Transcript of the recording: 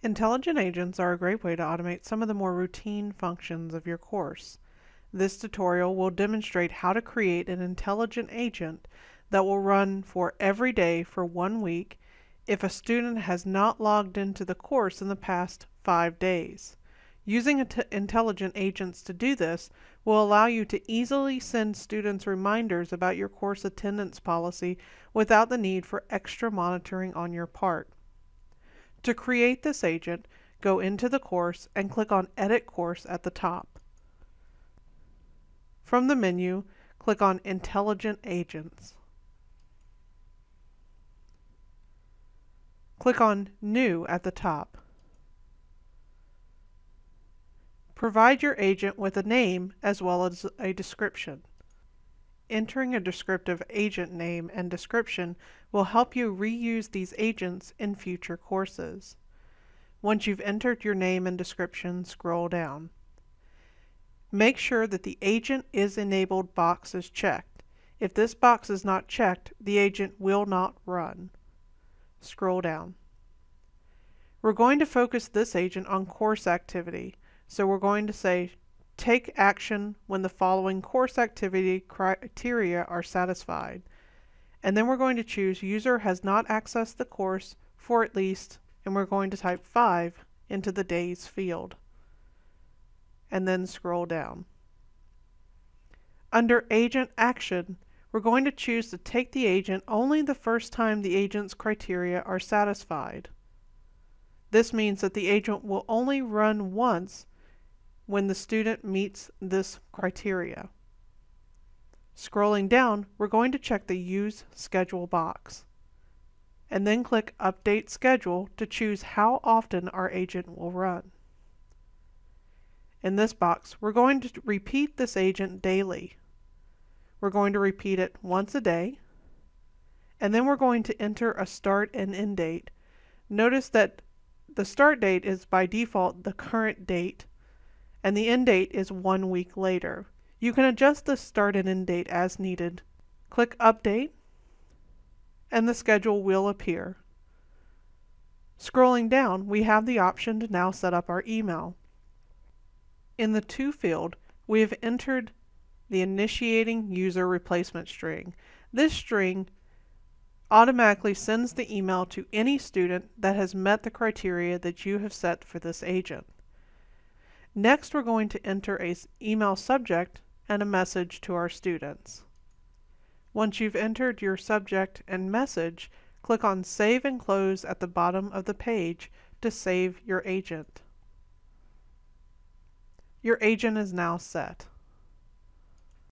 Intelligent agents are a great way to automate some of the more routine functions of your course. This tutorial will demonstrate how to create an intelligent agent that will run for every day for one week if a student has not logged into the course in the past five days. Using intelligent agents to do this will allow you to easily send students reminders about your course attendance policy without the need for extra monitoring on your part. To create this agent, go into the course and click on Edit Course at the top. From the menu, click on Intelligent Agents. Click on New at the top. Provide your agent with a name as well as a description. Entering a descriptive agent name and description will help you reuse these agents in future courses. Once you've entered your name and description, scroll down. Make sure that the Agent is Enabled box is checked. If this box is not checked, the agent will not run. Scroll down. We're going to focus this agent on course activity, so we're going to say Take action when the following course activity criteria are satisfied. And then we're going to choose user has not accessed the course for at least, and we're going to type 5 into the days field. And then scroll down. Under Agent Action, we're going to choose to take the agent only the first time the agent's criteria are satisfied. This means that the agent will only run once when the student meets this criteria. Scrolling down, we're going to check the Use Schedule box, and then click Update Schedule to choose how often our agent will run. In this box, we're going to repeat this agent daily. We're going to repeat it once a day, and then we're going to enter a start and end date. Notice that the start date is by default the current date and the end date is one week later. You can adjust the start and end date as needed. Click Update, and the schedule will appear. Scrolling down, we have the option to now set up our email. In the To field, we have entered the initiating user replacement string. This string automatically sends the email to any student that has met the criteria that you have set for this agent. Next, we're going to enter a email subject and a message to our students. Once you've entered your subject and message, click on Save and Close at the bottom of the page to save your agent. Your agent is now set.